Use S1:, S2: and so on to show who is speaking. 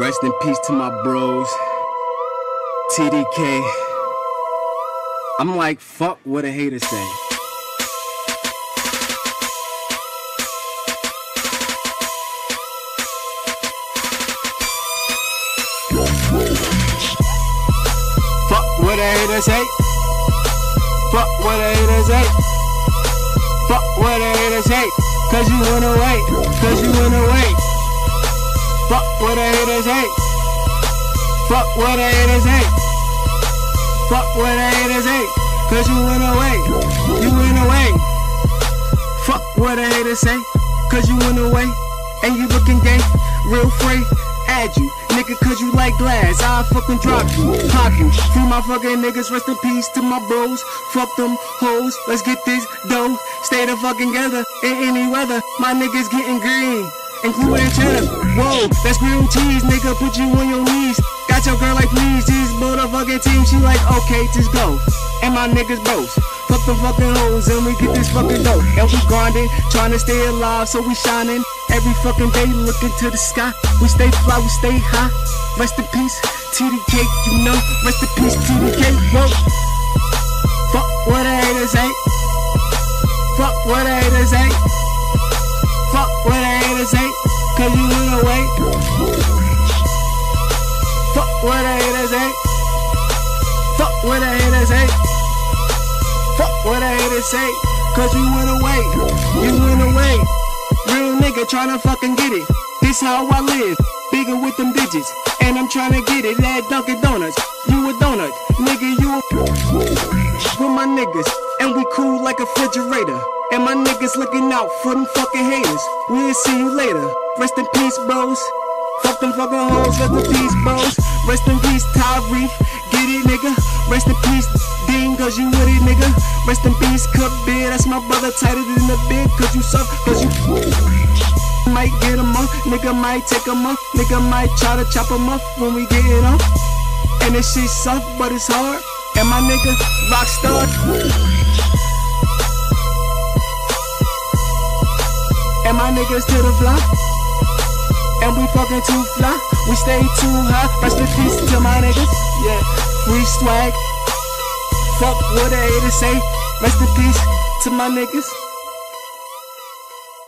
S1: Rest in peace to my bros. TDK. I'm like, fuck what a hater say. Fuck what a hater say. Fuck what a hater say. Fuck what a hater say. Cause you went away. Cause you what a hater say. Fuck what a hater say. Fuck what a hater say. Cause you went away. You went away. Fuck what a hater say. Cause you went away. And you looking gay. Real free. Add you. Nigga, cause you like glass. I fucking drop you. Pop you. Free my fucking niggas. Rest in peace to my bros. Fuck them hoes. Let's get this dough. Stay the fucking together in any weather. My niggas getting green. Including cheddar. Whoa, that's grilled cheese, nigga. Put you on your knees. Got your girl like, please, this motherfucking team. She like, okay, just go. And my niggas bros. Fuck the fucking hoes and we get this fucking dope. And we grinding, trying to stay alive, so we shining. Every fucking day looking to the sky. We stay fly, we stay high. Rest in peace, TDK, you know. Rest in peace, TDK, whoa. Fuck what a hater say. Fuck what a hater say. Fuck what a hater. Cause you went away. Fuck what a hater say. Fuck what a hater say. Fuck what a hater say. Cause you went away. You went away. Real nigga tryna fucking get it. This how I live. Bigger with them digits. And I'm tryna get it at Dunkin' with my niggas. And we cool like a refrigerator. And my niggas looking out for them fucking haters. We'll see you later. Rest in peace, bros. Fuck them fucking hoes, rest in peace, bros. Rest in peace, Tyree. Get it, nigga. Rest in peace, Dean, cause you with it, nigga. Rest in peace, Cup Beer. That's my brother, tighter than the bed, cause you suck, cause you might get him off. Nigga might take him off. Nigga might try to chop him off when we get it off. And this shit soft, but it's hard. And my nigga, rockstar. And my niggas to the block. And we fucking too fly. We stay too high. Rest in peace to my niggas. Yeah, free swag. Fuck what they haters say. Rest in peace to my niggas.